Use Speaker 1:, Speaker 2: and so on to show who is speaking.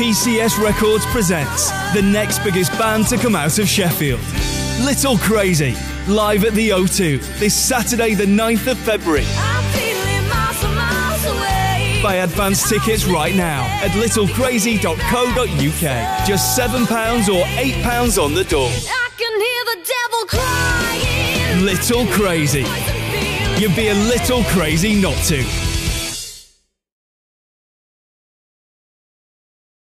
Speaker 1: PCS Records presents the next biggest band to come out of Sheffield. Little Crazy, live at the O2 this Saturday, the 9th of February. Buy advance tickets right now at littlecrazy.co.uk. Just £7 or £8 on the door. Little Crazy. You'd be a little crazy not to.